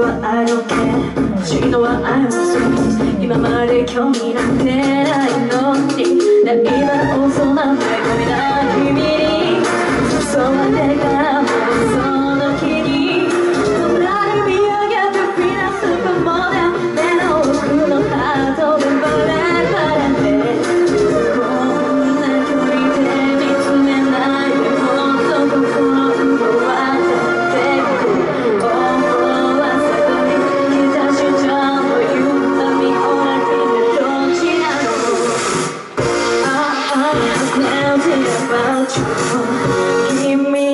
は I don't 不思議のは I'm a 今まで興味なてない。something about you. Give me